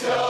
so